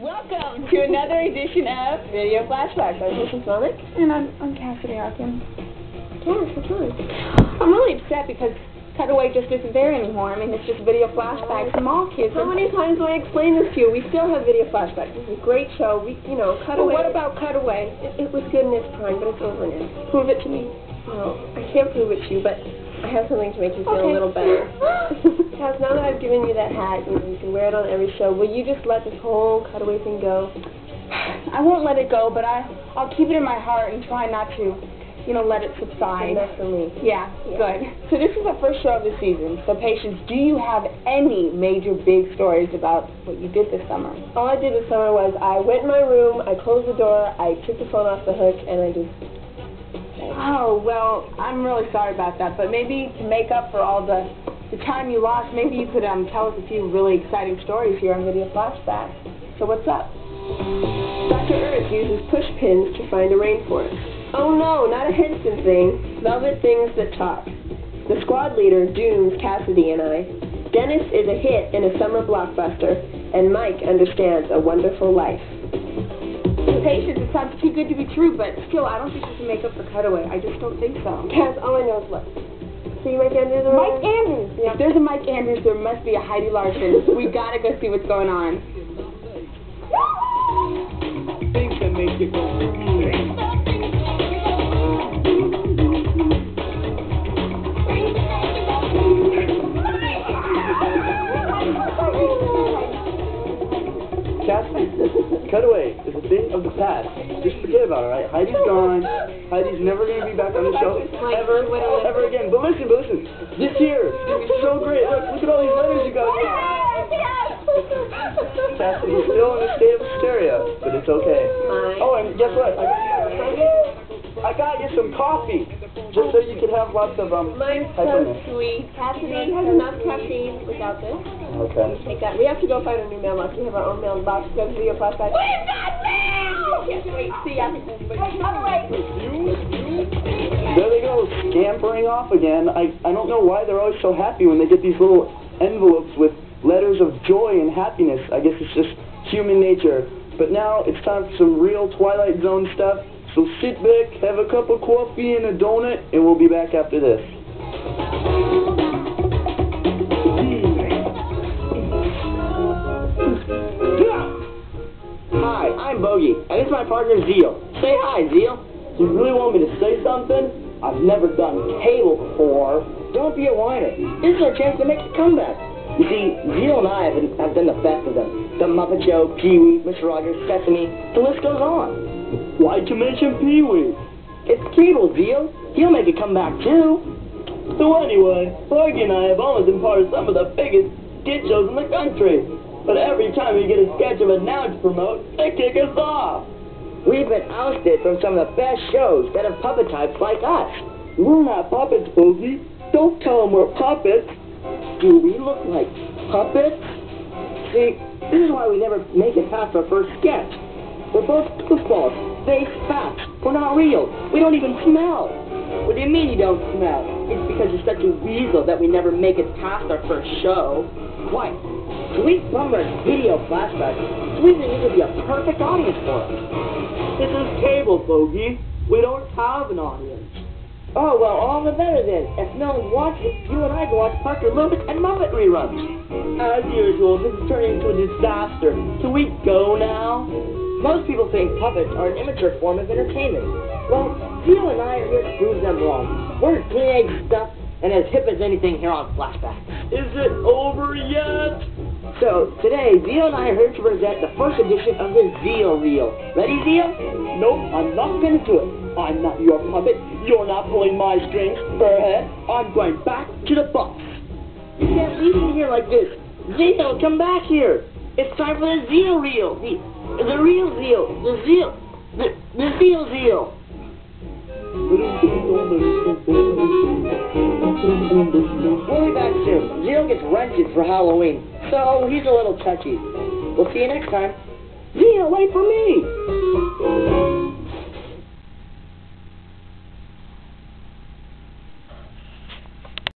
Welcome to another edition of Video Flashback. I'm Mrs. Sonic. And I'm, I'm Cassidy Arkin. Yes, what's wrong? I'm really upset because Cutaway just isn't there anymore. I mean, it's just video flashbacks from all kids. How many times do I explain this to you? We still have Video Flashback. This is a great show. We, you know, But Cutaway. what about Cutaway? It, it was good in its prime, but it's over now. Prove it to me. Well, I can't prove it to you, but I have something to make you feel Okay. a little better. Now that I've given you that hat, you know, you can wear it on every show. Will you just let this whole Cutaway thing go? I won't let it go, but I, I'll keep it in my heart and try not to, you know, let it subside. that's for me. Yeah, Yeah. good. So this is the first show of the season. So, Patience, do you have any major big stories about what you did this summer? All I did this summer was I went in my room, I closed the door, I took the phone off the hook, and I just. Oh, well, I'm really sorry about that, but maybe to make up for all the, the time you lost, maybe you could um, tell us a few really exciting stories here on Video Flashback. So what's up? Dr. Earth uses push pins to find a rainforest. Oh no, not a Henson thing. Velvet things that talk. The squad leader dooms Cassidy and I. Dennis is a hit in a summer blockbuster, and Mike understands a wonderful life. Patience, it sounds too good to be true, but still, I don't think you can make up for Cutaway. I just don't think so. Cass, all I know is what? See Mike Andrews around? Mike! If there's a Mike Andrews, there must be a Heidi Larson. we gotta go see what's going on. that make you go, Cassie, Cutaway is a thing of the past. Just forget about it, right? Heidi's gone. Heidi's never going to be back on the show ever, ever again. But listen, but listen. This year is going to be so great. Look, look at all these letters you got. Cassidy's still in a state of hysteria, but it's okay. Oh, and guess what? I got you a present. I got you some coffee, just so you could have lots of um. Mine's so hyperness. sweet. Cassidy has enough caffeine without this. Okay. Take that. We have to go find a new mailbox. We have our own mailbox. Go to Video Flashback. We've got mail! Can't wait. See ya. There they go, scampering off again. I, I don't know why they're always so happy when they get these little envelopes with letters of joy and happiness. I guess it's just human nature. But now it's time for some real Twilight Zone stuff. So sit back, have a cup of coffee and a donut, and we'll be back after this. Hi, I'm Bogey, and is my partner Zeal. Say hi, Zeal. You really want me to say something? I've never done cable before. Don't be a whiner. This is our chance to make a comeback. You see, Zeal and I have, been, have done the best of them. The Muppet Show, Pee-wee, Mr. Rogers, Sesame, the list goes on. Why'd you mention Pee Wee? It's cable, deal. He'll make a comeback too. So anyway, Bogey and I have always been part of some of the biggest skit shows in the country. But every time we get a sketch of a now to promote, they kick us off. We've been ousted from some of the best shows that have puppet types like us. We're not puppets, Bogey. Don't tell them we're puppets. Do we look like puppets? See, this is why we never make it past our first sketch. Both goofballs, fake facts. We're not real. We don't even smell. What do you mean you don't smell? It's because you're such a weasel that we never make it past our first show. Why? Sweet Bummer's video flashback. Sweet News would be a perfect audience for us. This is cable, Bogey. We don't have an audience. Oh, well, all the better then. If no one watches, you and I can watch Parker Lewis and Muppet reruns. As usual, this is turning into a disaster. Most people think puppets are an immature form of entertainment. Well, you and I are here to prove them wrong. We're teenage stuff and as hip as anything here on Flashback. Is it over yet? So, today, Zeal and I are here to present the first edition of the Zeal Reel. Ready, Zeal? Nope, I'm not gonna do it. I'm not your puppet. You're not pulling my strings, Burhead. I'm going back to the box. You can't leave me here like this. Zeal, come back here. It's time for the Zeal Reel. The, the real Zeal. The Zeal. The, the Zeal Zeal. We'll be back soon. Zeal gets rented for Halloween, so he's a little touchy. We'll see you next time. Zeal, wait for me!